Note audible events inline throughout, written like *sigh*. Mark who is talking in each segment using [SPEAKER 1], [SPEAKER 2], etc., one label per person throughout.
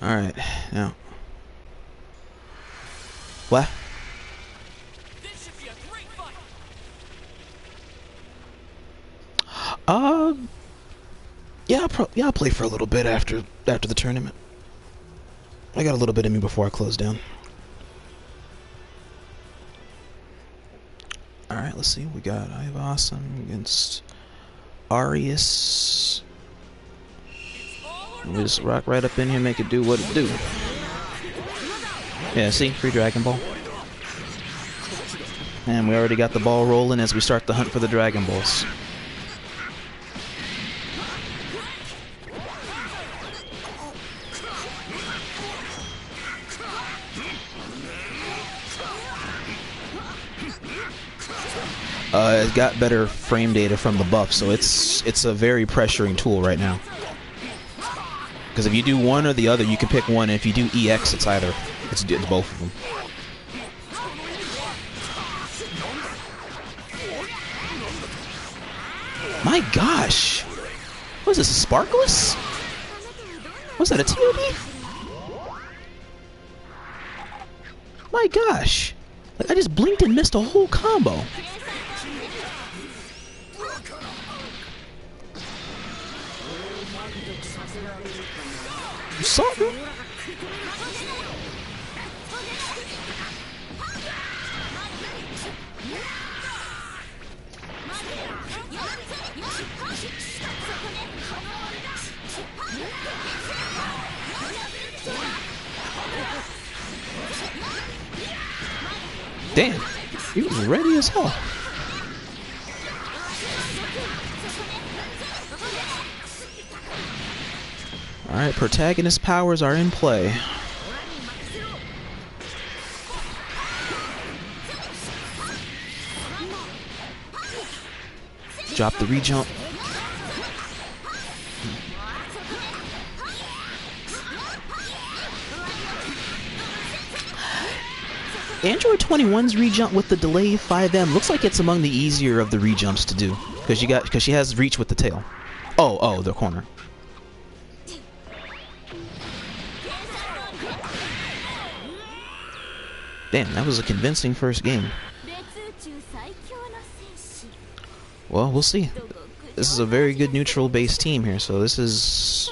[SPEAKER 1] Alright, now. What? Uh, yeah, I'll yeah, I'll play for a little bit after after the tournament. I got a little bit in me before I close down. All right, let's see. We got IVAWESOME against Aureus. We just rock right up in here, make it do what it do. Yeah, see, free Dragon Ball. And we already got the ball rolling as we start the hunt for the Dragon Balls. Uh, it got better frame data from the buff, so it's it's a very pressuring tool right now. Because if you do one or the other, you can pick one. And if you do EX, it's either. It's, it's both of them. My gosh! What is this, a Sparkless? Was that a TOD? My gosh! Like, I just blinked and missed a whole combo. Something. Damn, he was ready as hell. Alright, protagonist powers are in play. Drop the rejump. Android 21's rejump with the delay 5M looks like it's among the easier of the rejumps to do because you got because she has reach with the tail. Oh, oh, the corner. Damn, that was a convincing first game. Well, we'll see. This is a very good neutral base team here, so this is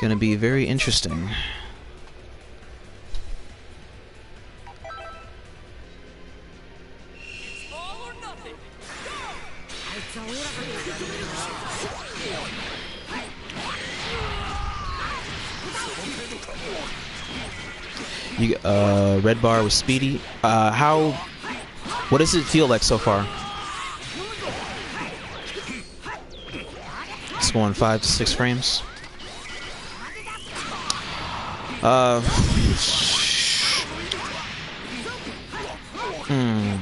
[SPEAKER 2] going
[SPEAKER 1] to be very interesting. Red bar with Speedy. Uh, how? What does it feel like so far? It's going five to six frames. Uh. Hmm.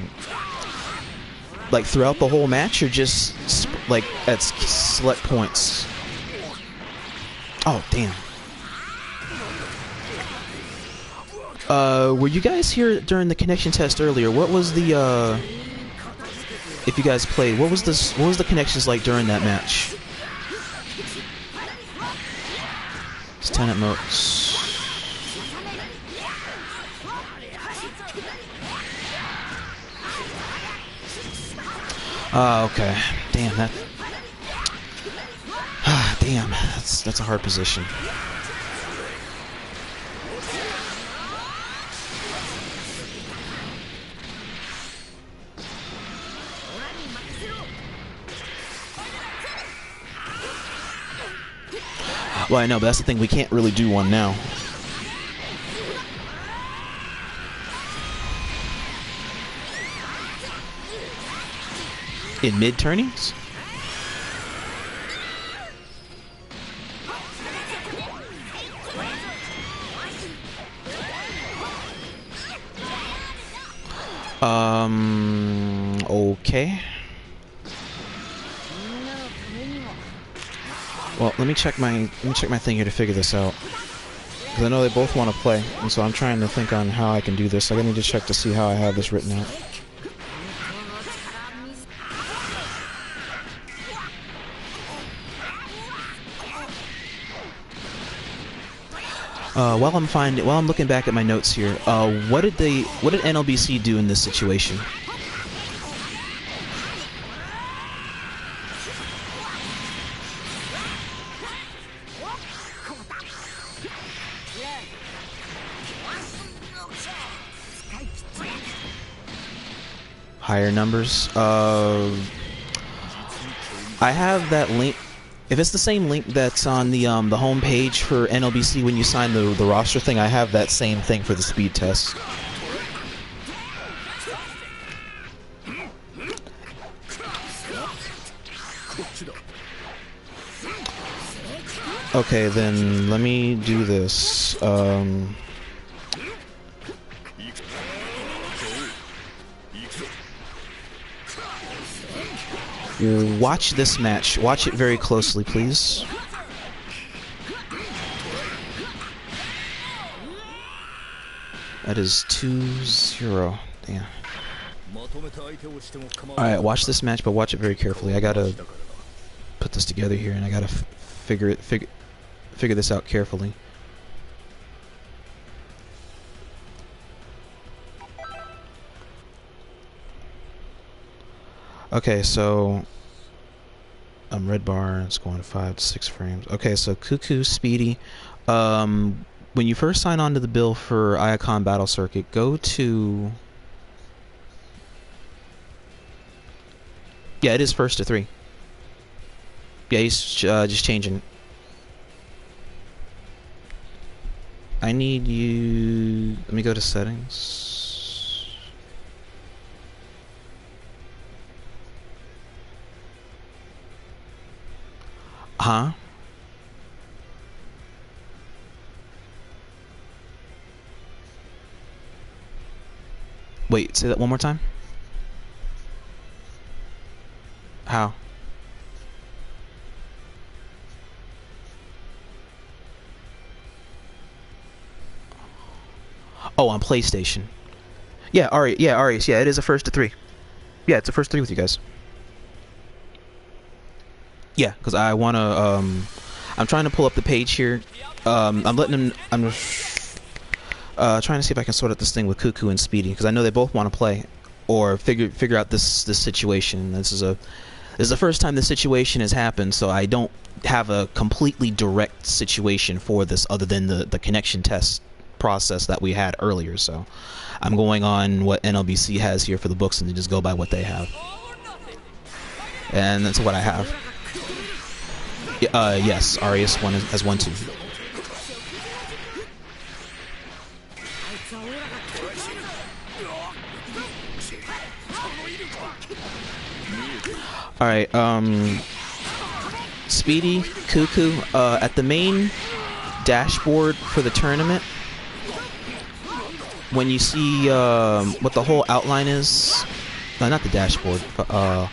[SPEAKER 1] Like throughout the whole match, or just like at select points? Oh damn. Uh, were you guys here during the connection test earlier? What was the uh, if you guys played, what was this? What was the connections like during that match? It's tenant modes. Oh, okay. Damn that. Ah, *sighs* damn. That's that's a hard position. Well, I know, but that's the thing. We can't really do one now. In mid turnings? Um. Okay. Well, let me check my let me check my thing here to figure this out. Because I know they both want to play, and so I'm trying to think on how I can do this. I need to check to see how I have this written out. Uh, while I'm finding, while I'm looking back at my notes here, uh, what did they, what did NLBC do in this situation? Higher numbers. Uh, I have that link. If it's the same link that's on the um, the home page for NLBC when you sign the the roster thing, I have that same thing for the speed test. Okay, then let me do this. Um, watch this match. Watch it very closely, please. That is 2-0. Damn. Alright, watch this match, but watch it very carefully. I gotta put this together here, and I gotta figure it, figure, figure this out carefully. Okay, so um, red bar. It's going five to six frames. Okay, so Kuku, Speedy. Um, when you first sign on to the bill for Iacon Battle Circuit, go to. Yeah, it is first to three. Yeah, he's uh, just changing. I need you. Let me go to settings. Huh? Wait, say that one more time. How? Oh, on PlayStation. Yeah, Ari. Yeah, Aureus. Yeah, it is a first to three. Yeah, it's a first three with you guys. Yeah, because I want to. Um, I'm trying to pull up the page here. Um, I'm letting them. I'm uh, trying to see if I can sort out this thing with Kuku and Speedy because I know they both want to play or figure figure out this this situation. This is a this is the first time this situation has happened, so I don't have a completely direct situation for this other than the the connection test process that we had earlier. So I'm going on what NLBC has here for the books and then just go by what they have, and that's what I have. Uh, yes, Aureus one has one too. All right, um, Speedy, Kuku, uh, at the main dashboard for the tournament, when you see um, what the whole outline is, no, not the dashboard, but uh,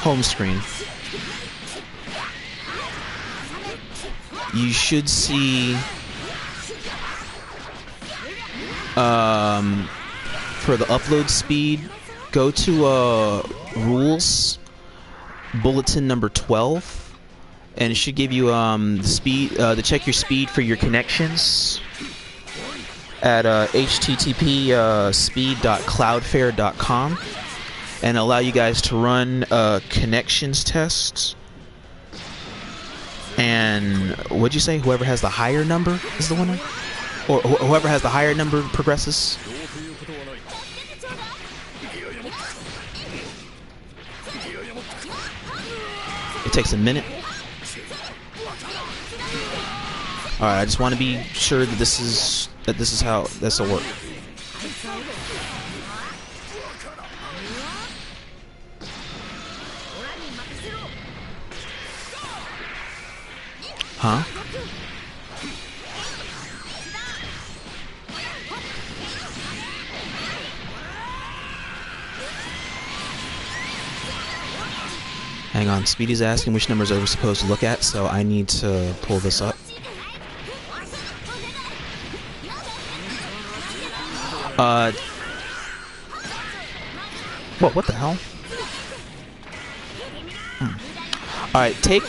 [SPEAKER 1] home screen. You should see um, for the upload speed go to uh, rules bulletin number 12 and it should give you um, the speed uh, to check your speed for your connections at uh, http uh, speed.cloudflare.com and allow you guys to run uh, connections tests and what'd you say? Whoever has the higher number is the winner, or wh whoever has the higher number progresses. It takes a minute. All right, I just want to be sure that this is that this is how this will work. Huh? Hang on, Speedy's asking which numbers are we supposed to look at, so I need to pull this up. Uh... What, what the hell? Hmm. Alright, take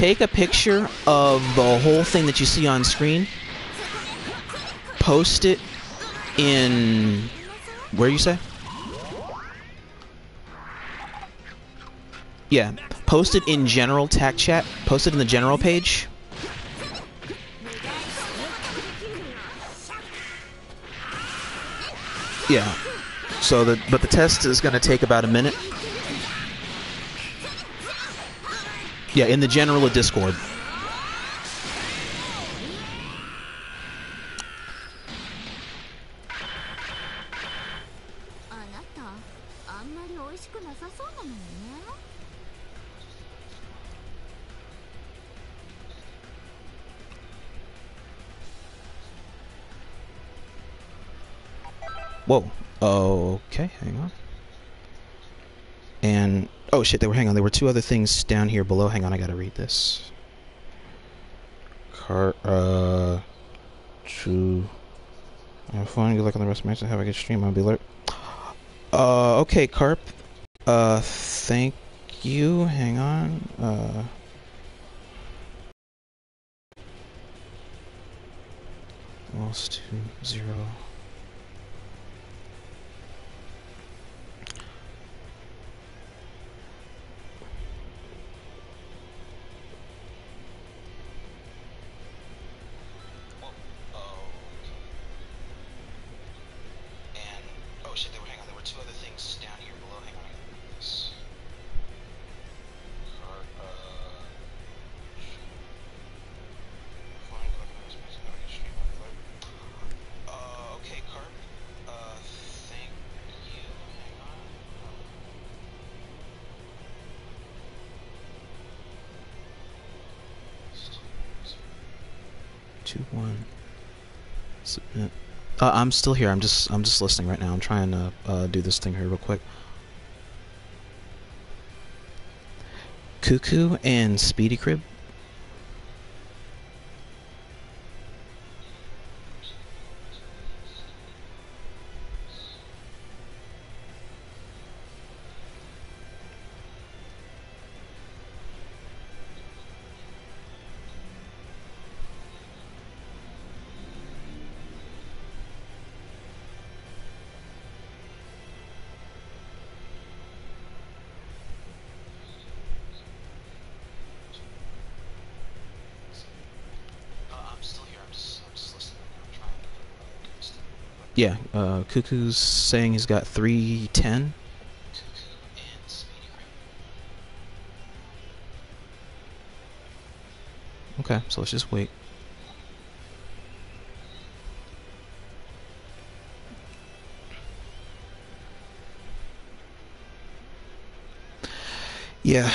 [SPEAKER 1] take a picture of the whole thing that you see on screen, post it in where you say? Yeah, post it in general tac chat. Post it in the general page. Yeah. So the but the test is going to take about a minute. Yeah, in the general of Discord. Whoa. Okay, hang on. Oh shit, they were hang on. There were two other things down here below. Hang on, I gotta read this. Car uh true. I'm fine. Good luck on the rest of the match. Have a good stream. I'll be alert. Uh, okay, Carp. Uh, thank you. Hang on. Uh. Lost. Uh, I'm still here. I'm just I'm just listening right now. I'm trying to uh, do this thing here real quick. Kuku and Speedy Crib. Yeah, uh, Kuku's saying he's got 310. Okay, so let's just wait. Yeah.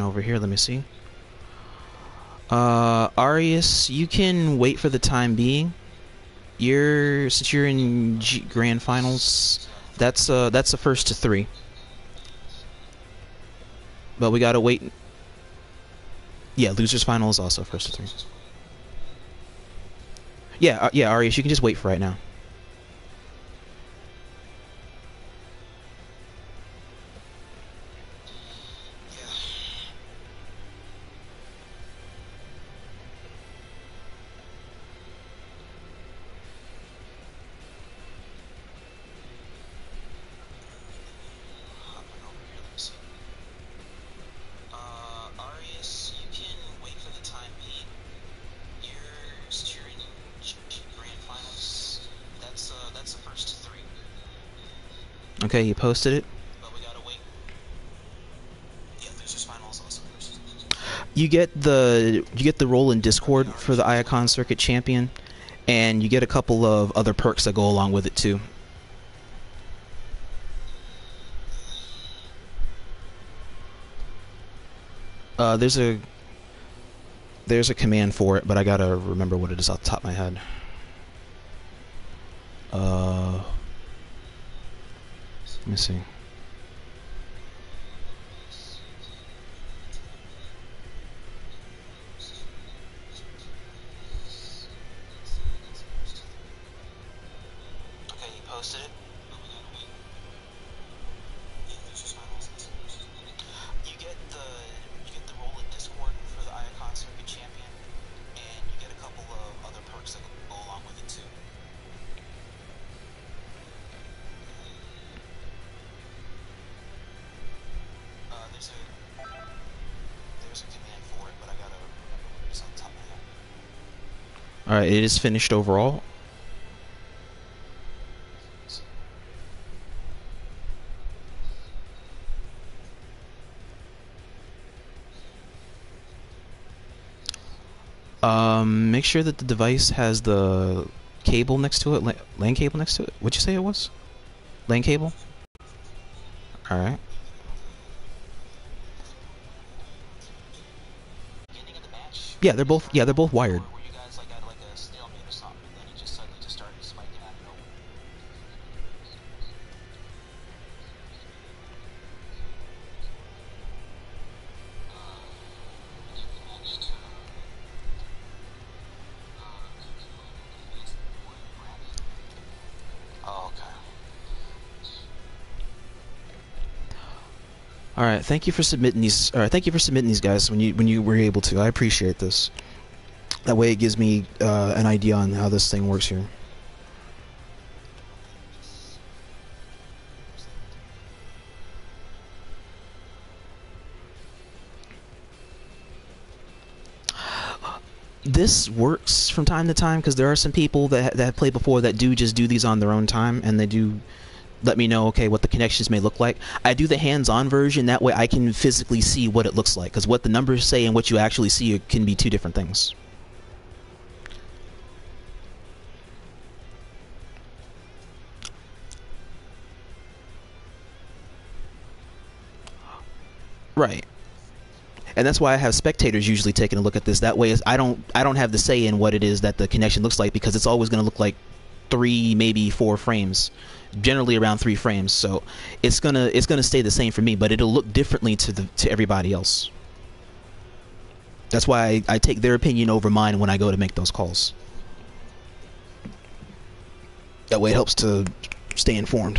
[SPEAKER 1] Over here. Let me see. Uh, Aureus, you can wait for the time being. You're since you're in G grand finals. That's uh that's the first to three. But we gotta wait. Yeah, losers final is also first to three. Yeah, uh, yeah, Aureus, you can just wait for right now. Okay, you posted it. But we gotta wait. Yeah, losers finals also first. You get the you get the role in Discord for the Iacon Circuit Champion, and you get a couple of other perks that go along with it too. Uh, there's a there's a command for it, but I gotta remember what it is off the top of my head. Uh, let it is finished overall. Um, make sure that the device has the cable next to it, la- LAN cable next to it. What'd you say it was? LAN cable? Alright. Yeah, they're both yeah, they're both wired. Thank you for submitting these. Thank you for submitting these guys when you when you were able to. I appreciate this. That way, it gives me uh, an idea on how this thing works here. this works from time to time because there are some people that that have played before that do just do these on their own time and they do let me know okay what the connections may look like. I do the hands-on version that way i can physically see what it looks like because what the numbers say and what you actually see can be two different things. Right. And that's why I have spectators usually taking a look at this. That way, I don't I don't have the say in what it is that the connection looks like because it's always going to look like three, maybe four frames, generally around three frames. So it's gonna it's gonna stay the same for me, but it'll look differently to the to everybody else. That's why I, I take their opinion over mine when I go to make those calls. That way, it helps to stay informed.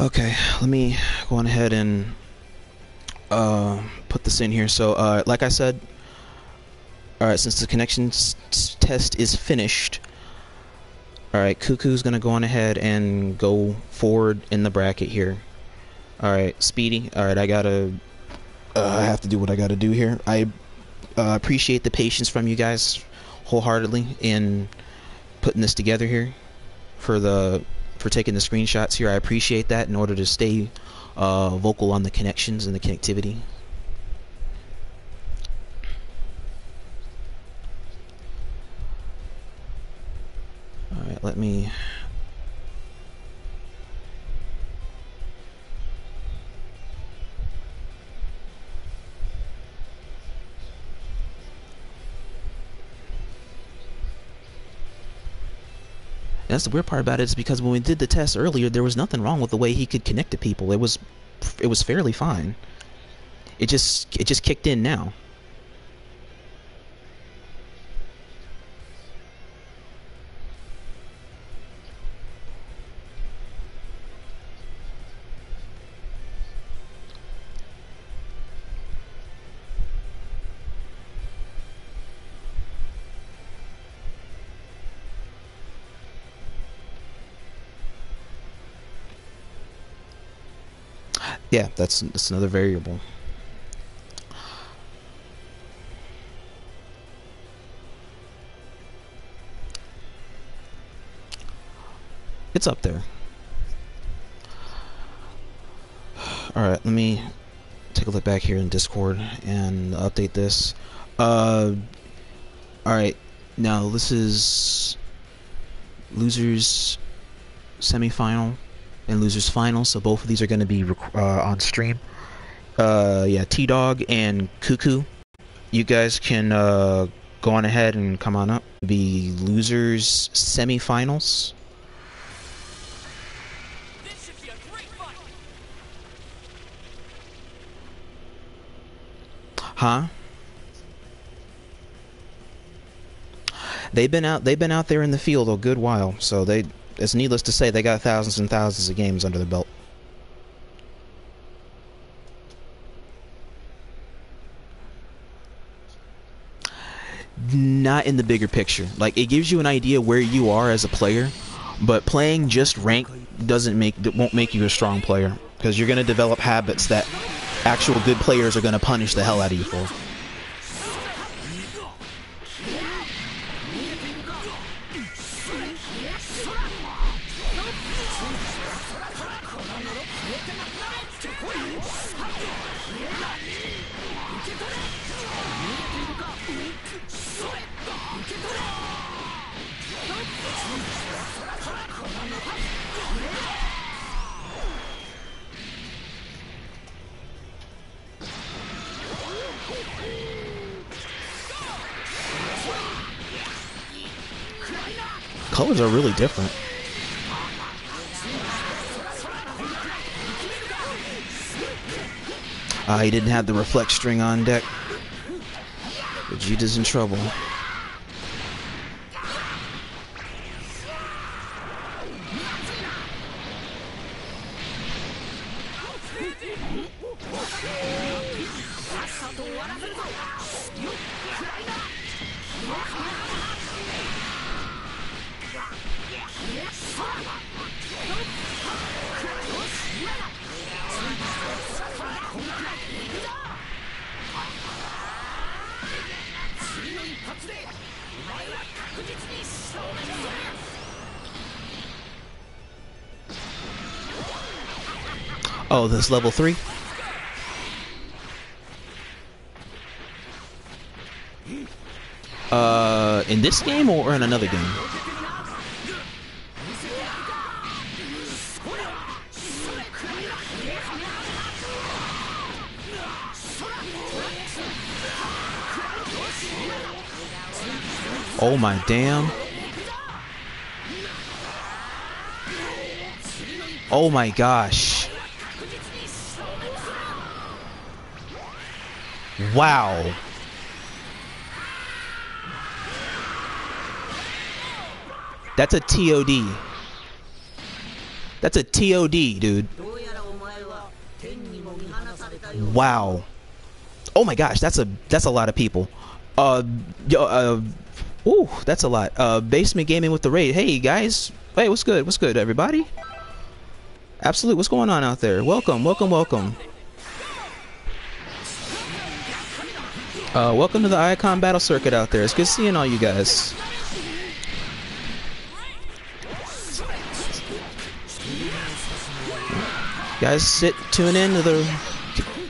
[SPEAKER 1] Okay, let me go on ahead and uh, put this in here. So, uh, like I said, all right, since the connection test is finished, all right, Kuku's gonna go on ahead and go forward in the bracket here. All right, Speedy. All right, I gotta, uh, I have to do what I gotta do here. I uh, appreciate the patience from you guys wholeheartedly in putting this together here for the for taking the screenshots here. I appreciate that in order to stay uh, vocal on the connections and the connectivity. Alright, let me... that's the weird part about it is because when we did the test earlier, there was nothing wrong with the way he could connect to people. It was, it was fairly fine. It just, it just kicked in now. Yeah, that's that's another variable. It's up there. Alright, let me take a look back here in Discord and update this. Uh, Alright, now this is losers semifinal and losers final. So both of these are going to be uh, on stream. Uh, yeah, T Dog and Kuku. You guys can uh, go on ahead and come on up. The losers semifinals.
[SPEAKER 3] Be.
[SPEAKER 1] Huh? They've been out. They've been out there in the field a good while, so they. It's needless to say they got thousands and thousands of games under their belt. Not in the bigger picture. Like it gives you an idea where you are as a player, but playing just rank doesn't make won't make you a strong player because you're going to develop habits that actual good players are going to punish the hell out of you for. Colors are really different. Ah, he didn't have the reflect string on deck. Vegeta's in trouble. Oh, this level three? Uh, in this game or in another game? Oh my damn. Oh my gosh. Wow. That's a TOD. That's a TOD, dude. Wow. Oh my gosh, that's a that's a lot of people. Uh, yo, uh, ooh, that's a lot. Uh, basement gaming with the raid. Hey guys, hey, what's good? What's good, everybody? Absolute, what's going on out there? Welcome, welcome, welcome. Uh, welcome to the Iacon Battle Circuit out there. It's good seeing all you guys. Guys, sit, tune in to the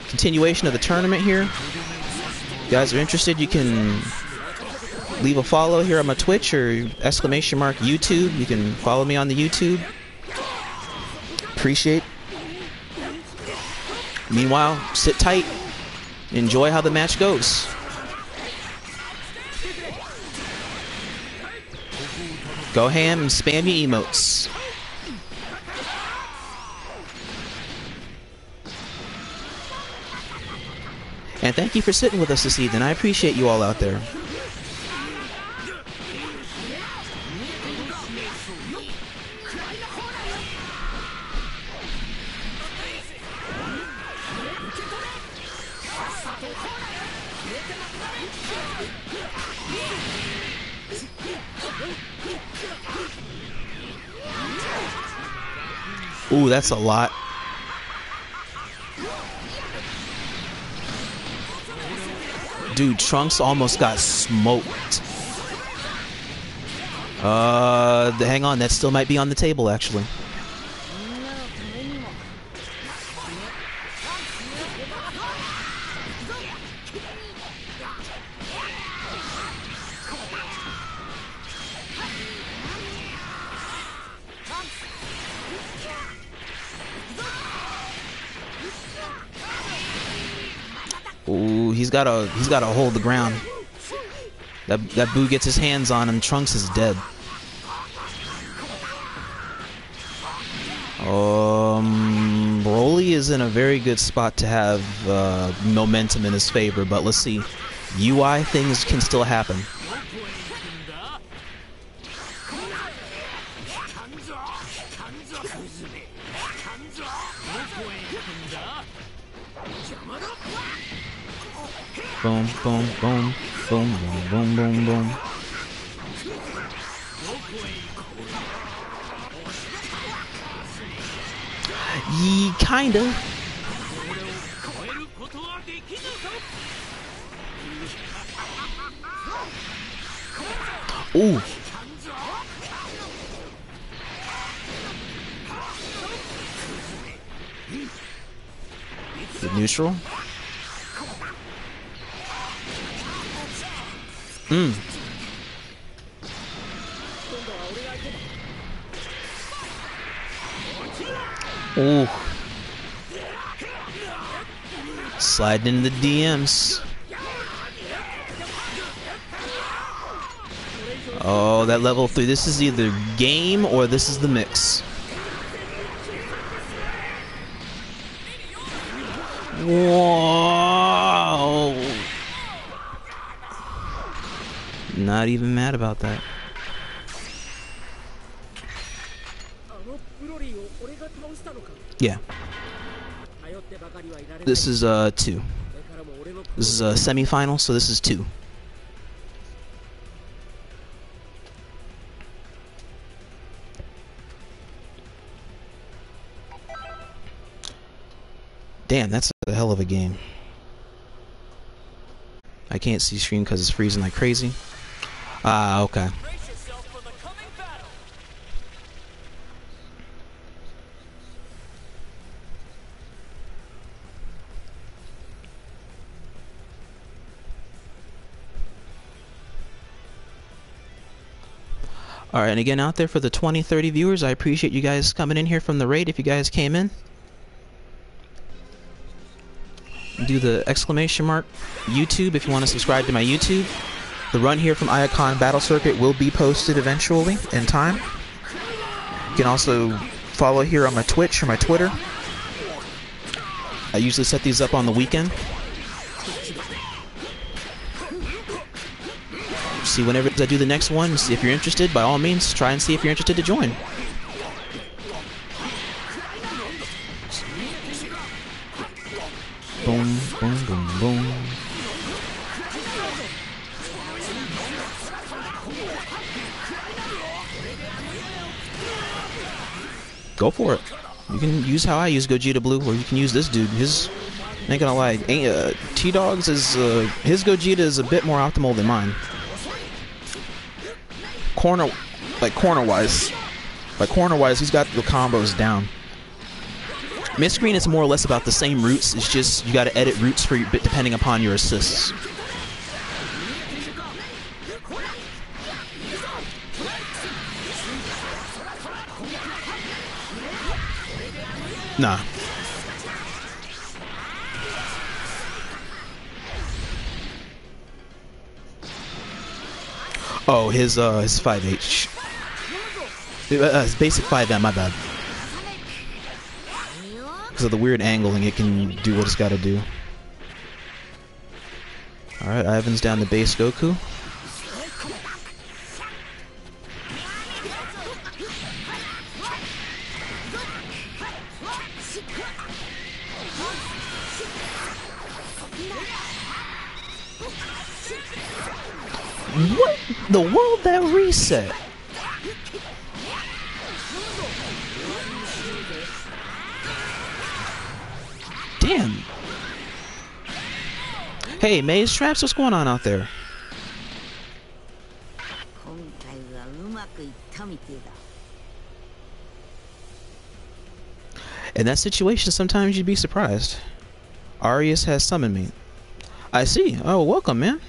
[SPEAKER 1] continuation of the tournament here. If you guys are interested, you can leave a follow here on my Twitch or exclamation mark YouTube. You can follow me on the YouTube. Appreciate. Meanwhile, sit tight. Enjoy how the match goes. Go ham and spam your emotes. And thank you for sitting with us this evening. I appreciate you all out there. That's a lot. Dude, Trunks almost got smoked. Uh, hang on, that still might be on the table, actually. gotta he's gotta hold the ground. That that Buu gets his hands on him. Trunks is dead. Um, Broly is in a very good spot to have uh, momentum in his favor, but let's see. UI things can still happen boom, boom, boom, boom, boom, boom, boom, boom. Ye kinda. Ooh. The neutral? Mm. Ooh. Sliding into the DMs. Oh, that level three. This is either game or this is the mix. Whoa! not even mad about that. Yeah. This is uh two. This is a semifinal, so this is two. Damn, that's a hell of a game. I can't see stream because it's freezing like crazy. Ah, okay.
[SPEAKER 3] Brace yourself for the coming battle.
[SPEAKER 1] All right, and again, out there for the 20, 30 viewers, I appreciate you guys coming in here from the raid if you guys came in. Do the exclamation mark YouTube if you want to subscribe to my YouTube. The run here from Iacon Battle Circuit will be posted eventually in time. You can also follow here on my Twitch or my Twitter. I usually set these up on the weekend. see whenever I do the next one. See if you're interested. By all means, try and see if you're interested to join. Go for it. You can use how I use Gogeta Blue, or you can use this dude. His, ain't gonna lie, uh, T Dogs is uh, his Gogeta is a bit more optimal than mine corner, like corner wise, like corner wise, he's got the combos down. Mid screen is more or less about the same routes. It's just you got to edit routes for your, bit depending upon your assists. Nah. Oh, his uh his 5H. Uh, his basic 5M, my bad. Because of the weird angling, it can do what it's got to do. Alright, Ivan's down to base Goku. the world that reset? Damn. Hey, Maze Traps, what's going on out there? In that situation, sometimes you'd be surprised. Aureus has summoned me. I see. Oh, welcome, man.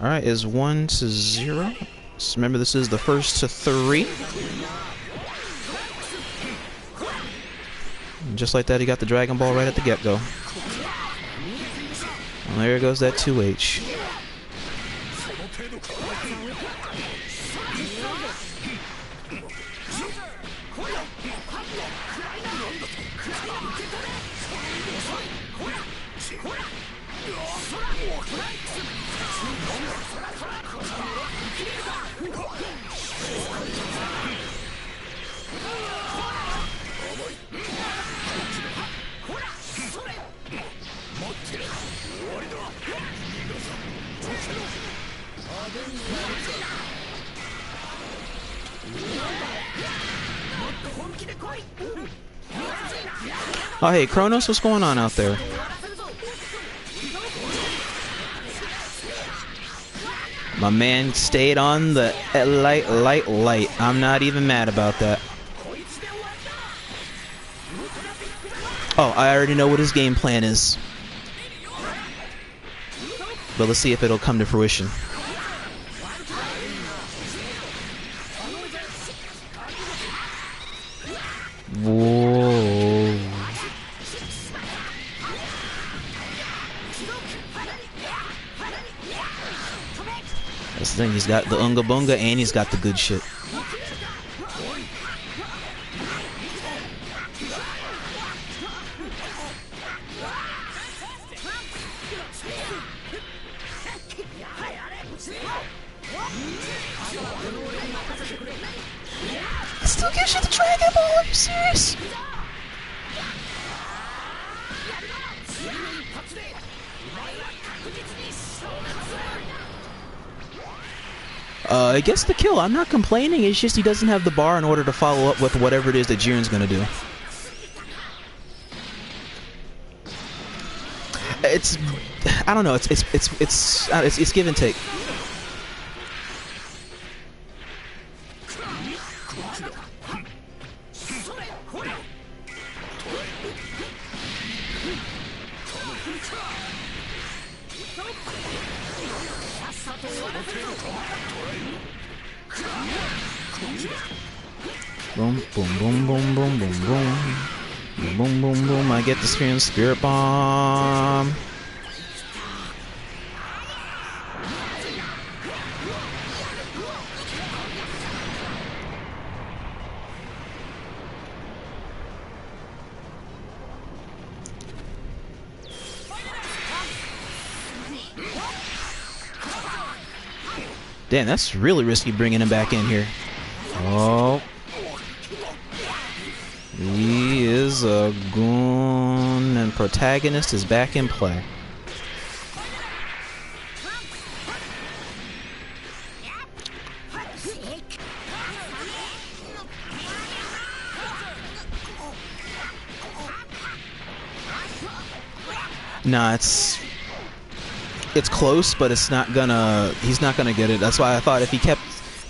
[SPEAKER 1] Alright, is 1 to 0. So remember, this is the first to 3. And just like that, he got the Dragon Ball right at the get-go. There goes that 2H. Hey, Kronos, what's going on out there? My man stayed on the eh, light, light, light. I'm not even mad about that. Oh, I already know what his game plan is. But let's see if it'll come to fruition. He's got the Unga Bunga and he's got the good shit. It still you the Dragon Ball, are you serious? Uh, it gets the kill. I'm not complaining. It's just he doesn't have the bar in order to follow up with whatever it is that Jiren's gonna do. It's, I don't know. It's it's it's it's uh, it's, it's give and take. Spirit bomb. Damn, that's really risky bringing him back in here. Oh. He is a goon, protagonist is back in play. Nah, it's it's close, but it's not gonna. He's not gonna get it. That's why I thought if he kept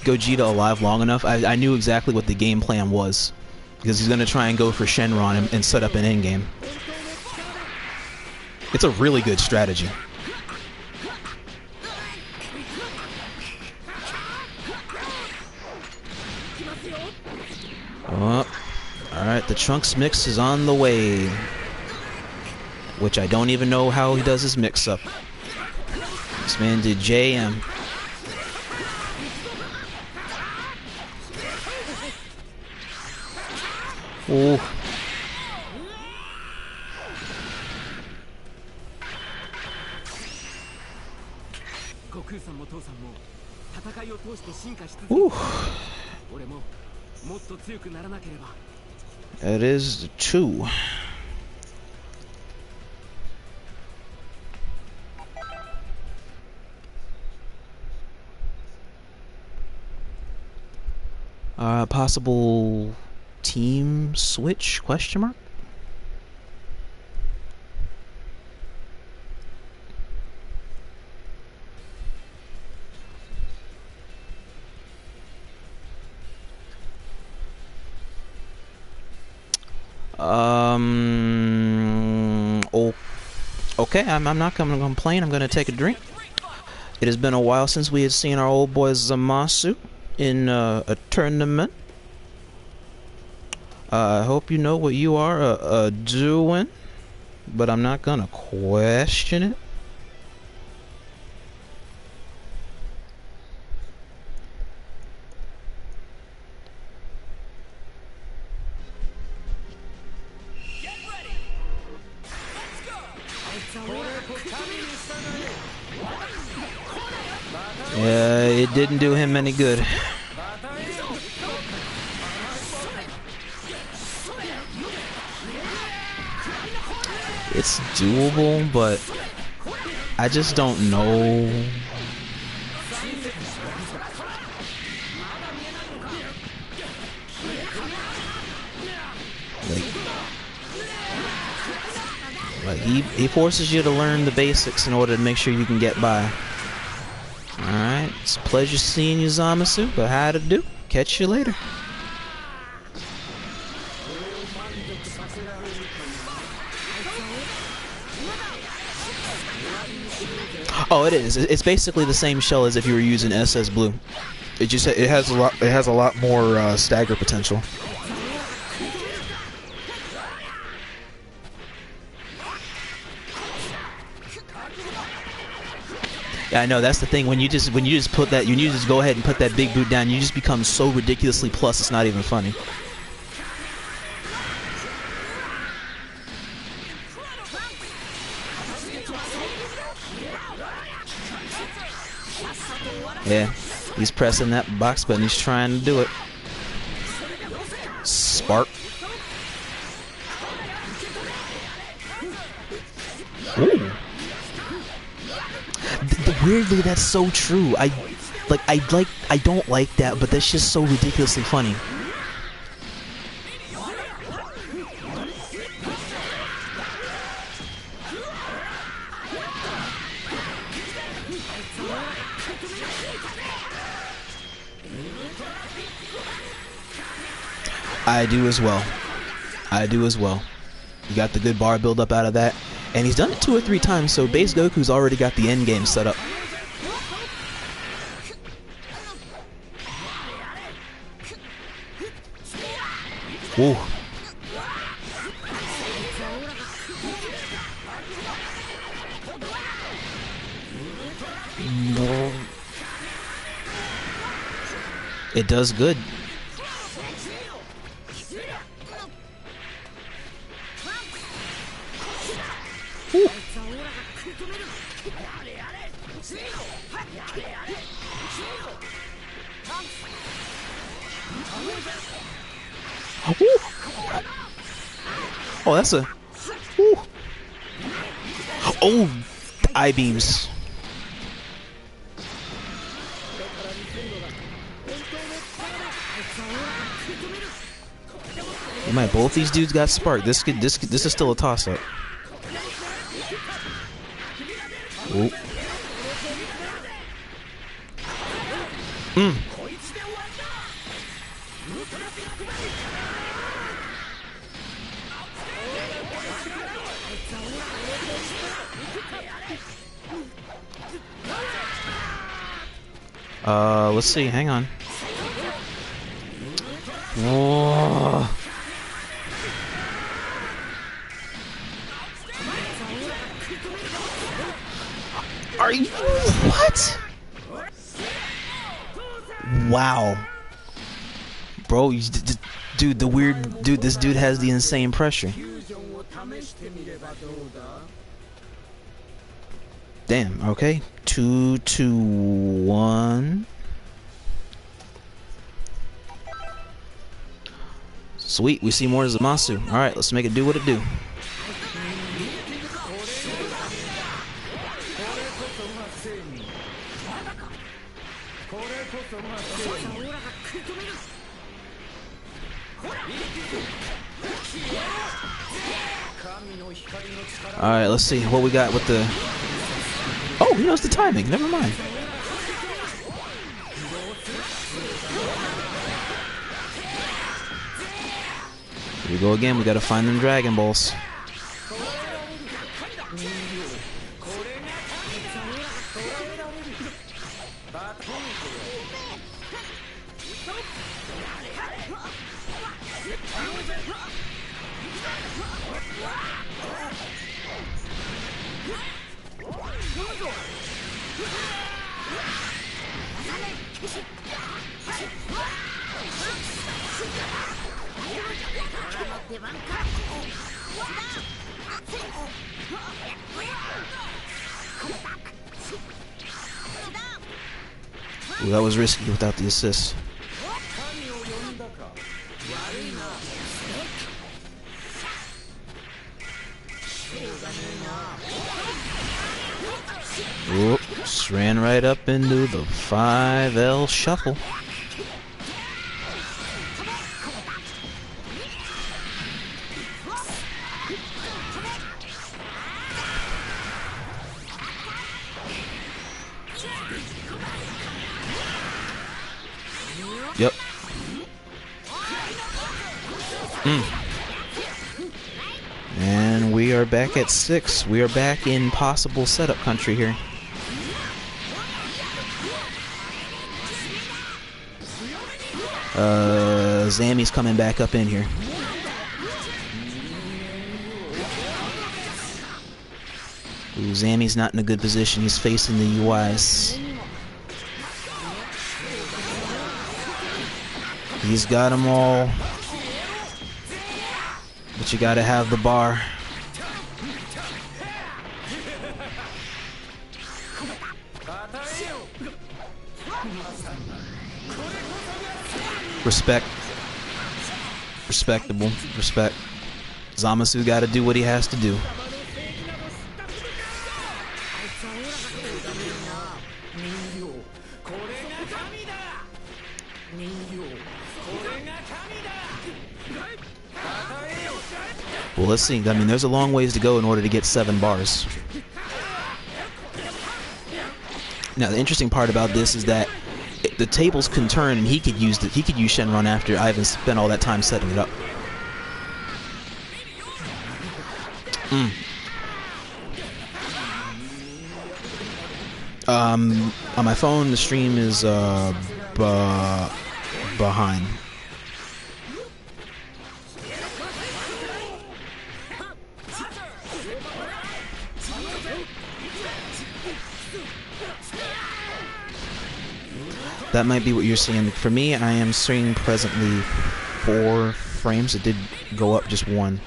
[SPEAKER 1] Gogeta alive long enough, I, I knew exactly what the game plan was, because he's gonna try and go for Shenron and, and set up an endgame. It's a really good strategy. Oh, all right. The Trunks mix is on the way, which I don't even know how he does his mix-up. This man did JM. Ooh.
[SPEAKER 3] 父さんも戦いを通して進化し続け
[SPEAKER 1] Ooh.
[SPEAKER 3] 俺ももっと強くならなければ
[SPEAKER 1] That is two. Uh, possible team switch? Question mark. Okay, I'm, I'm not going to complain. I'm going to take a drink. It has been a while since we had seen our old boy Zamasu in uh, a tournament. Uh, I hope you know what you are uh, doing, but I'm not going to question it. Any good. It's doable, but I just don't know. Like, But he, he forces you to learn the basics in order to make sure you can get by. It's a pleasure seeing you, Zamasu, but how to do? Catch you later. Oh, it is. It's basically the same shell as if you were using SS Blue. It just it has a lot it has a lot more uh, stagger potential. Yeah, I know. That's the thing. When you just when you just put that, when you just go ahead and put that big boot down, you just become so ridiculously plus. It's not even funny. Yeah, he's pressing that box button. He's trying to do it. Spark. Weirdly, that's so true. I like. I like. I don't like that, but that's just so ridiculously funny. I do as well. I do as well. You got the good bar build up out of that. And he's done it two or three times, so base Goku's already got the end game set up. Ooh. It does good. The eye beams. They might both these dudes got sparked. This could this this is still a toss up. Ooh. Mm. Uh, let's see. Hang on. Are you what? Wow. Bro, you, dude, the weird dude. This dude has the insane pressure. Damn. Okay. Two, two, one. Sweet. We see more Zamasu. All right. Let's make it do what it do. All right. Let's see what we got with the. He knows the timing. Never mind. Here we go again. We gotta find them Dragon Balls. Ooh, that was risky without the assist. Oops, ran right up into the 5L shuffle. At six. We are back in possible setup country here. Uh, Zami's coming back up in here. Ooh, Zami's not in a good position. He's facing the UIs. He's got them all. But you gotta have the bar. Respect. Respectable. Respect. Zamasu gotta do what he has to do. Well, let's see. I mean, there's a long ways to go in order to get seven bars. Now, the interesting part about this is that the tables can turn, and he could use the, he could use Shenron after Ivan spent all that time setting it up. Mm. Um, on my phone, the stream is uh, behind. That might be what you're seeing. For me, I am seeing presently four frames. It did go up just one.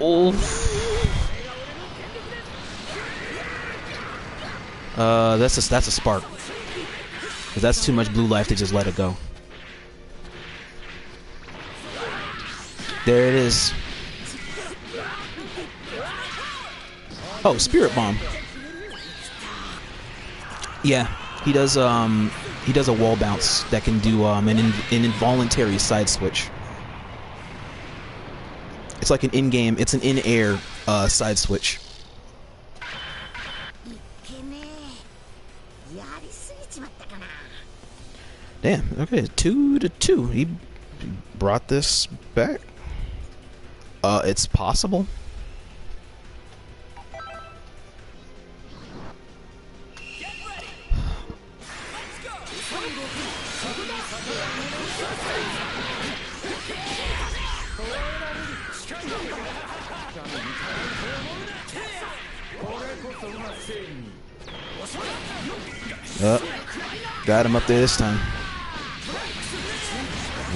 [SPEAKER 1] Oh. Uh, that's a that's a spark. Cause that's too much blue life to just let it go. There it is. Oh, spirit bomb. Yeah, he does. Um, he does a wall bounce that can do um, an, in, an involuntary side switch. It's like an in-game. It's an in-air uh, side switch. Damn. Okay, two to two. He brought this back. Uh, it's possible. Him up there this time.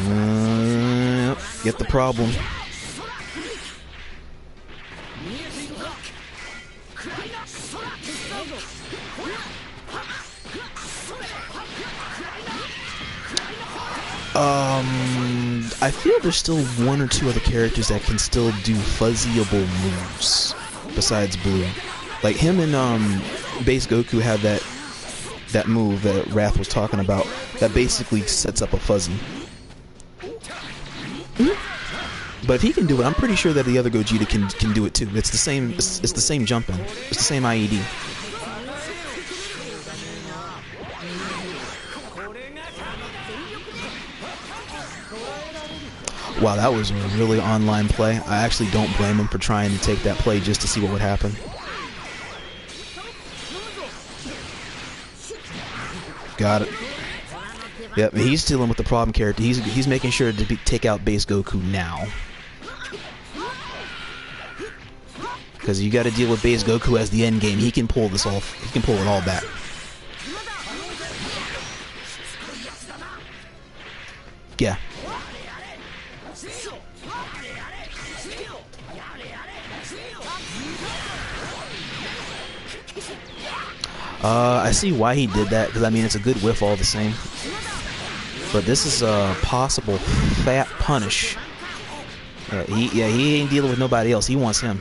[SPEAKER 1] Uh, get the problem. Um, I feel there's still one or two other characters that can still do fuzzyable moves besides Blue. Like him and um, Base Goku have that that move that Wrath was talking about that basically sets up a fuzzy. Hmm? But if he can do it, I'm pretty sure that the other Gogeta can can do it too. It's the same. It's, it's the same jumping. It's the same IED. Wow, that was a really online play. I actually don't blame him for trying to take that play just to see what would happen. Got it. Yep, he's dealing with the problem character. He's he's making sure to be, take out base Goku now. Because you got to deal with base Goku as the end game. He can pull this off. He can pull it all back. Yeah. Uh, I see why he did that because I mean it's a good whiff all the same. But this is a possible fat punish. Uh, he, yeah, he ain't dealing with nobody else. He wants him.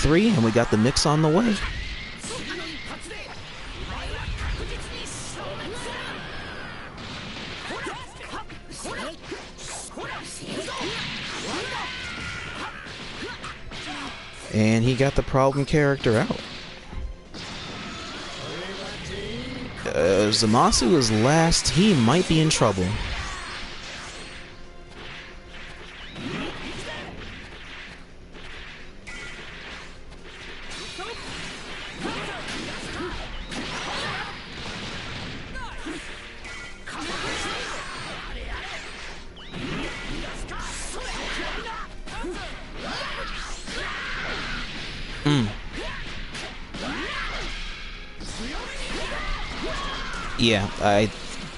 [SPEAKER 1] 3, and we got the mix on the way. And he got the problem character out. Uh, Zamasu is last. He might be in trouble. yeah, I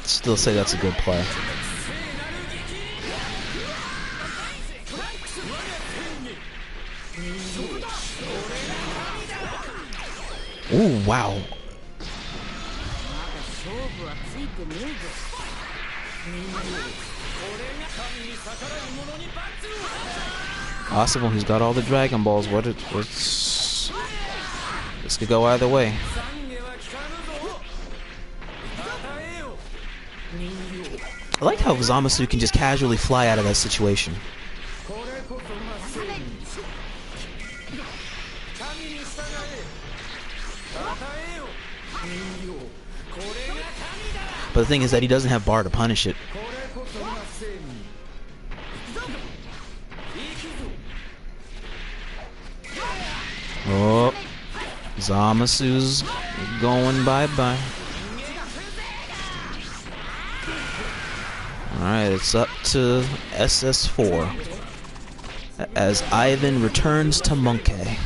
[SPEAKER 1] still say that's a good play. Ooh, wow. Awesome, he's got all the Dragon Balls. What it, it's... This could go either way. I like how Zamasu can just casually fly out of that situation. But the thing is that he doesn't have Bar to punish it. Oh, Zamasu's going bye-bye. Alright, it's up to SS4 as Ivan returns to Monkey.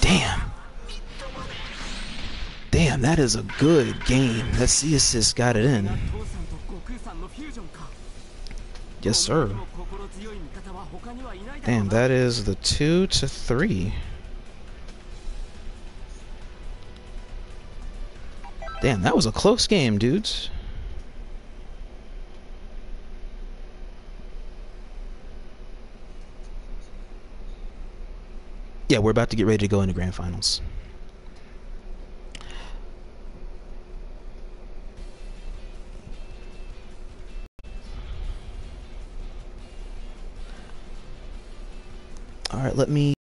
[SPEAKER 1] Damn. Damn, that is a good game. That assist got it in. Yes, sir. Damn, that is the two to three. Damn, that was a close game, dudes. Yeah, we're about to get ready to go into grand finals. Let me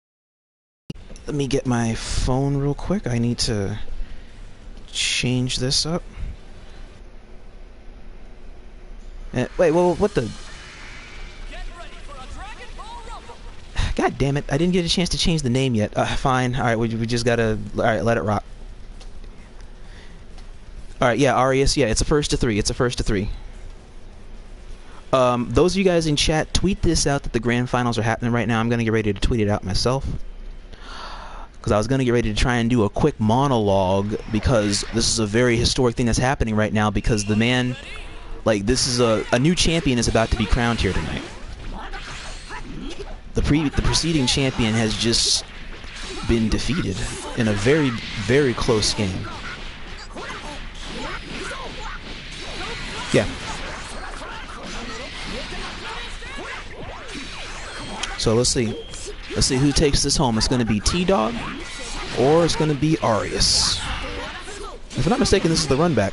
[SPEAKER 1] let me get my phone real quick. I need to change this up. Eh, wait, well, what the? God damn it! I didn't get a chance to change the name yet. Uh, fine. All right, we, we just gotta. All right, let it rock. All right, yeah, Aureus. Yeah, it's a first to three. It's a first to three. Um, those of you guys in chat, tweet this out that the grand finals are happening right now. I'm gonna get ready to tweet it out myself because I was gonna get ready to try and do a quick monologue because this is a very historic thing that's happening right now because the man, like, this is a a new champion is about to be crowned here tonight. The pre the preceding champion has just been defeated in a very very close game. Yeah. So let's see. Let's see who takes this home. It's going to be T-Dog or it's going to be Aureus. If I'm not mistaken, this is the run back.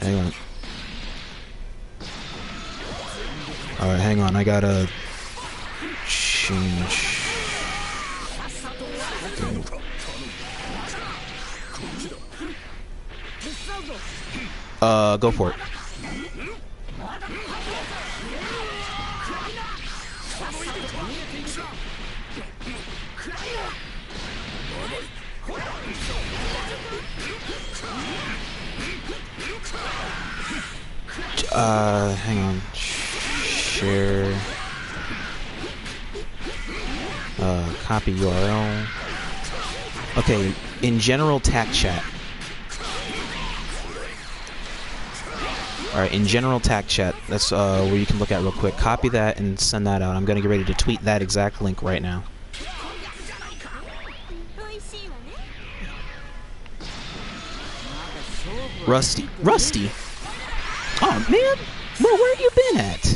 [SPEAKER 1] Hang on. Alright, hang on. I got a. Uh, go for it. Uh, hang on. Share. Uh, copy URL. Okay, in general TAC chat. All right, in general TAC chat, that's uh, where you can look at real quick. Copy that and send that out. I'm going to get ready to tweet that exact link right now. Rusty. Rusty? Oh, man. Bro, where have you been at?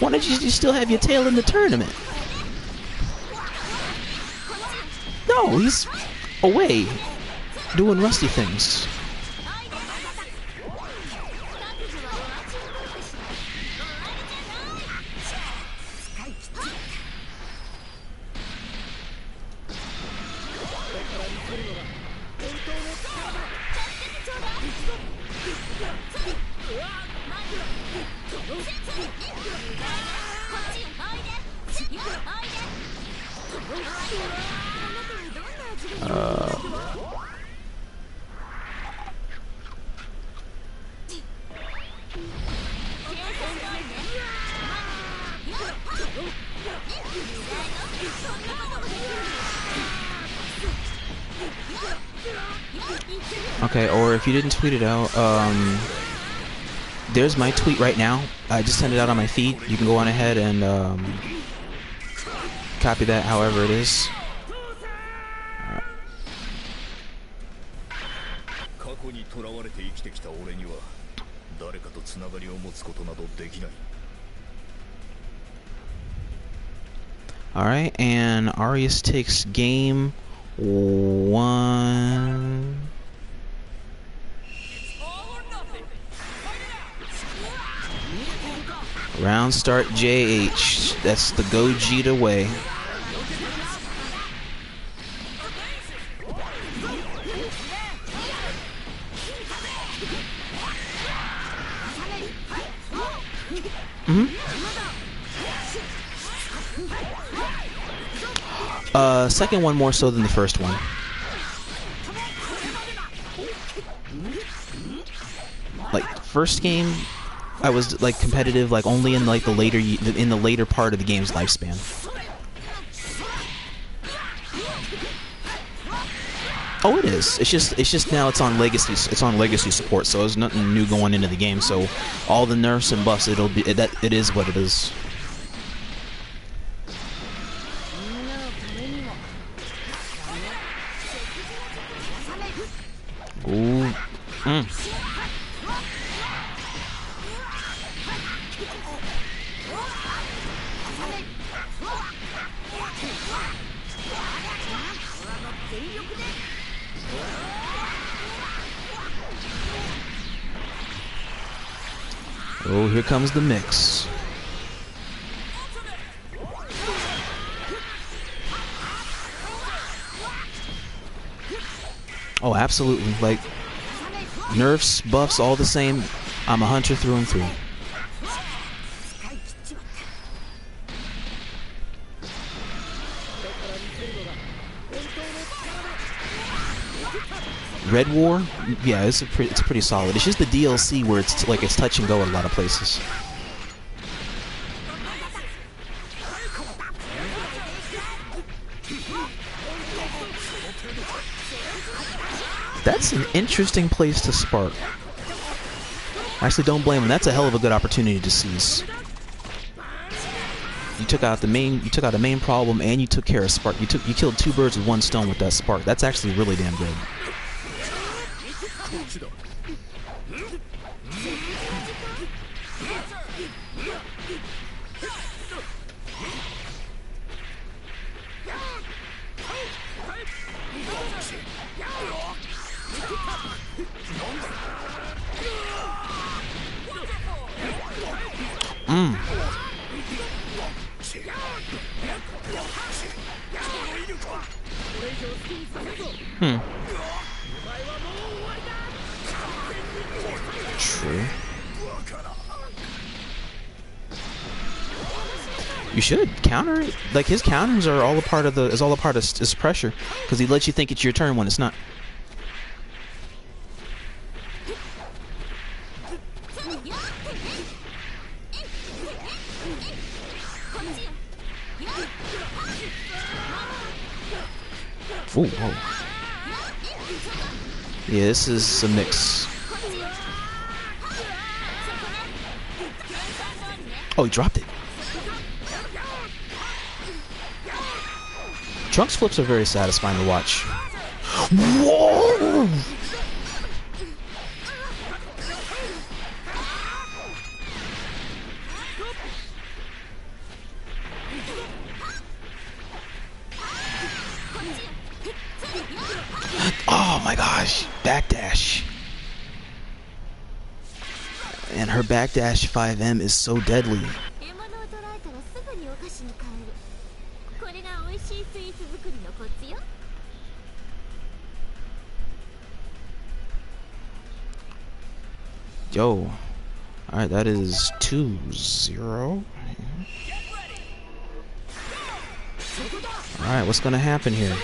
[SPEAKER 1] Why did you, you still have your tail in the tournament? No, he's away doing Rusty things. Okay, or if you didn't tweet it out, um, there's my tweet right now. I just sent it out on my feed. You can go on ahead and um, copy that however it is.
[SPEAKER 4] All
[SPEAKER 1] right. and Aureus takes game start JH. That's the Gogeta way. Hmm. Uh, second one more so than the first one. Like first game, I was like competitive like only in like the later in the later part of the game's lifespan. Oh, it is. It's just it's just now it's on legacy it's on legacy support, so there's nothing new going into the game. So all the nerfs and buffs, it'll be it, that it is what it is. Comes the mix. Oh, absolutely. Like, nerfs, buffs, all the same. I'm a hunter through and through. Red War, yeah, it's a pre- it's pretty solid. It's just the DLC where it's like it's touch and go at a lot of places. That's an interesting place to spark. Actually, don't blame him. That's a hell of a good opportunity to seize. You took out the main. You took out a main problem, and you took care of Spark. You took. You killed two birds with one stone with that Spark. That's actually really damn good.
[SPEAKER 5] れ以
[SPEAKER 1] like his counters are all a part of the is all a part of his pressure because he lets you think it's your turn when it's not. Ooh, whoa. Yeah, this is a mix. Oh, he dropped Trunks flips are very satisfying to watch. Whoa! Oh my gosh, backdash. And her backdash 5M is so deadly. Yo. Alright, that is 2 0. Alright, what's gonna happen here?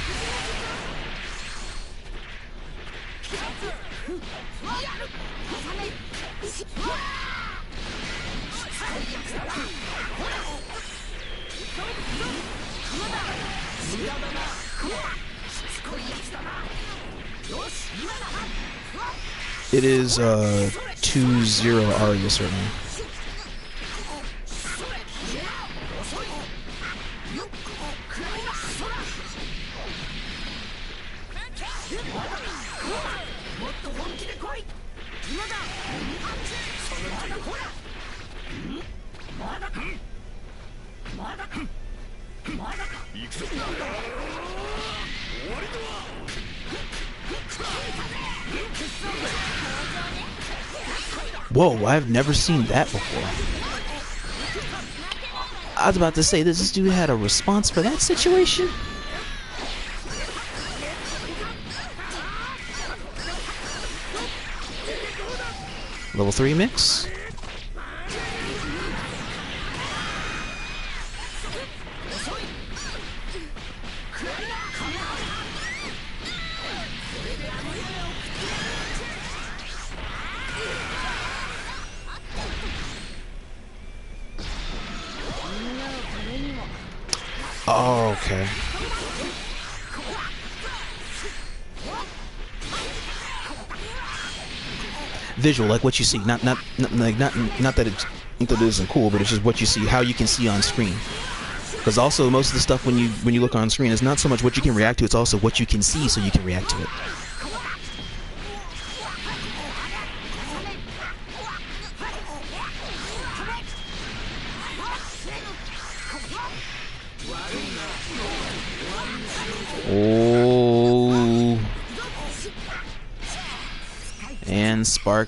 [SPEAKER 1] It is uh two zero Arya certainly. Whoa, I've never seen that before. I was about to say, this dude had a response for that situation? Level 3 mix? Oh, okay. Visual, like what you see, not not not like not not that it's not that it isn't cool, but it's just what you see, how you can see on screen. Because also most of the stuff when you when you look on screen is not so much what you can react to, it's also what you can see, so you can react to it.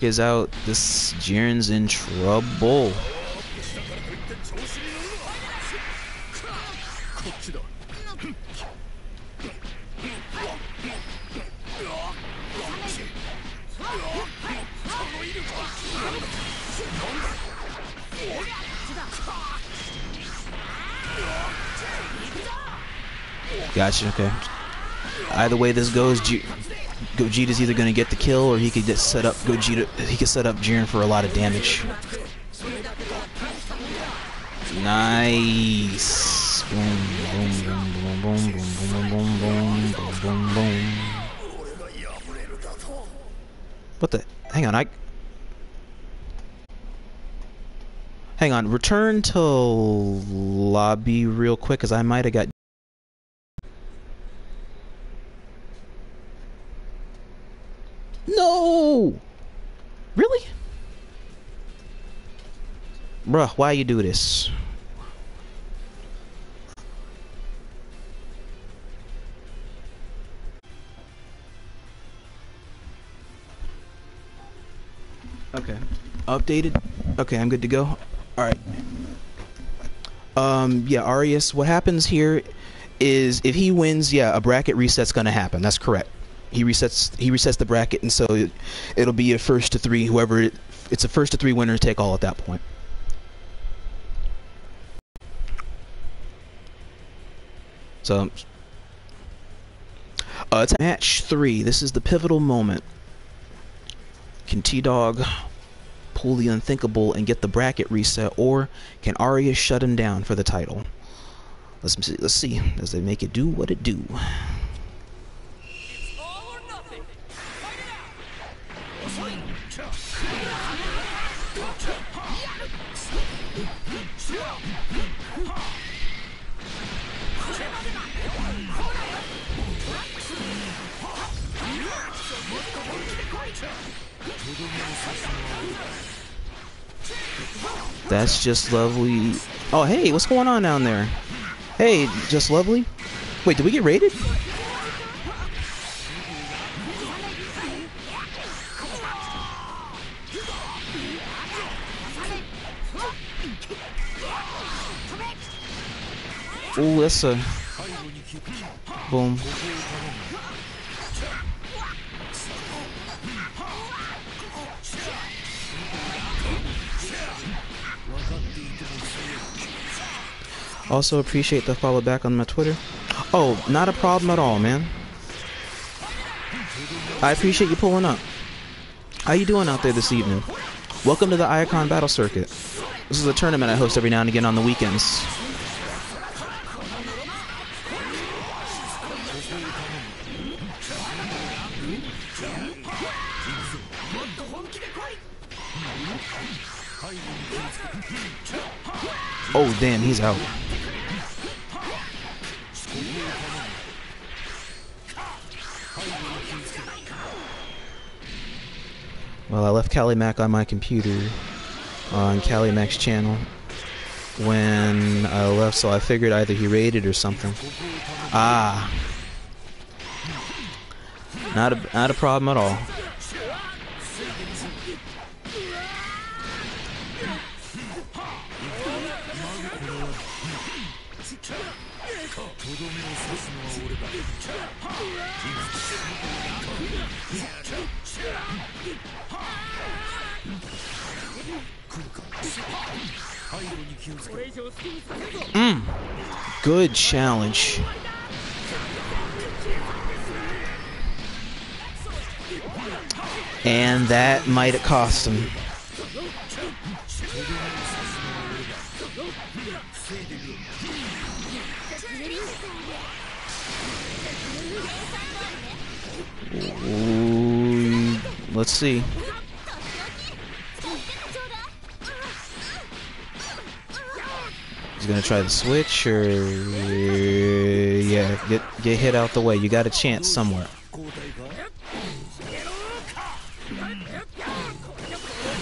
[SPEAKER 1] Is out. This Jiren's in trouble. Gotcha, okay. Either way this goes, J Gogeta's either gonna get the kill or he could just set up Gogeta. He could set up Jiren for a lot of damage. Nice. Boom, boom, boom, boom, boom, boom, boom, boom, boom, boom, boom, boom. What the? Hang on, I. Hang on, return to lobby real quick, cause I might have got No! Really? Bruh, why you do this? Okay. Updated? Okay, I'm good to go. Alright. Um, yeah, Aureus, what happens here is if he wins, yeah, a bracket reset's to happen. That's correct. He resets he resets the bracket, and so it, it'll be a first to three. Whoever it, it's a first to three winner take all at that point. So uh, it's match three. This is the pivotal moment. Can T Dog pull the unthinkable and get the bracket reset, or can Aureus shut him down for the title? Let's see. Let's see. Does they make it do what it do? That's just lovely. Oh, hey, what's going on down there? Hey, just lovely. Wait, did we get raided? Ooh, that's a boom. Also appreciate the follow back on my Twitter. Oh, not a problem at all, man. I appreciate you pulling up. How you doing out there this evening? Welcome to the Iacon Battle Circuit. This is a tournament I host every now and again on the weekends. Oh, damn, he's out. Well, I left Cali Mac on my computer on Cali Mac's channel when I left, so I figured either he raided or something. Ah. Not a, not a problem at all. Good challenge. And that might have cost him. Let's see. He's gonna try to switch, or yeah, get get hit out the way. You got a chance somewhere.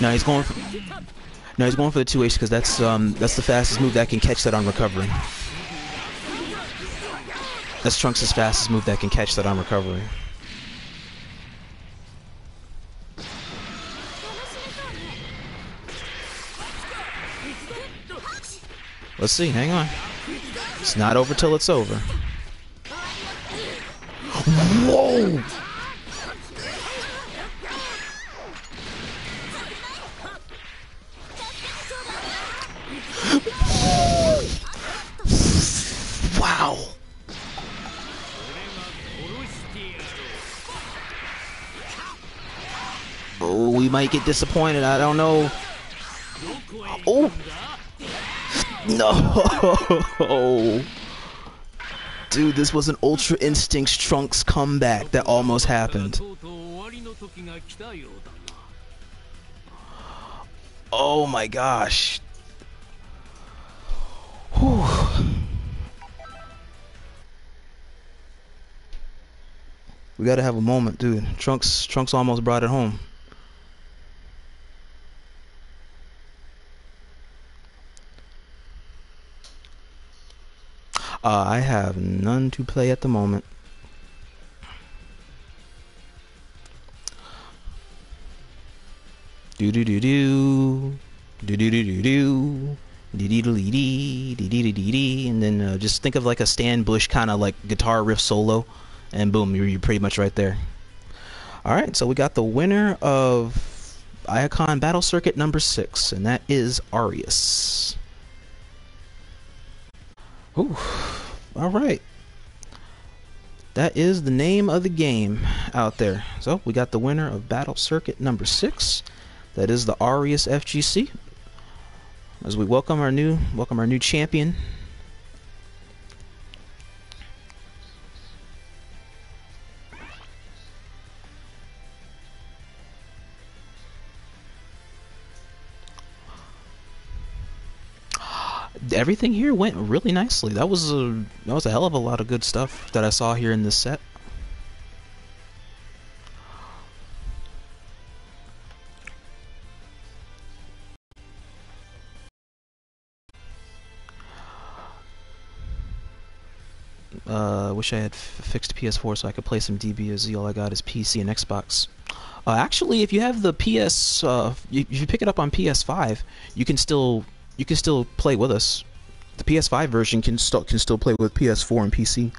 [SPEAKER 1] Now he's going. For, no, he's going for the two H because that's um that's the fastest move that can catch that on recovery. That's Trunks' fastest move that can catch that on recovery. Let's see, hang on. It's not over till it's over. Whoa! wow. Oh, we might get disappointed. I don't know. Oh. No! Dude, this was an Ultra Instincts Trunks comeback that almost happened. Oh my gosh. Whew. We gotta have a moment, dude. Trunks Trunks almost brought it home. Uh, I have none to play at the moment. Do do do do do do do do do and then uh, just think of like a Stan Bush kind of like guitar riff solo, and boom, you're, you're pretty much right there. All right, so we got the winner of Iacon Battle Circuit number six, and that is Aureus. Ooh, all right. That is the name of the game out there. So we got the winner of Battle Circuit number six. That is the Aureus FGC as we welcome our new welcome our new champion. Everything here went really nicely. That was a that was a hell of a lot of good stuff that I saw here in this set. Uh, wish I had fixed PS4 so I could play some DBZ. All I got is PC and Xbox. Uh, actually, if you have the PS, uh, if you pick it up on PS5, you can still you can still play with us. The PS5 version can still can still play with PS4 and PC.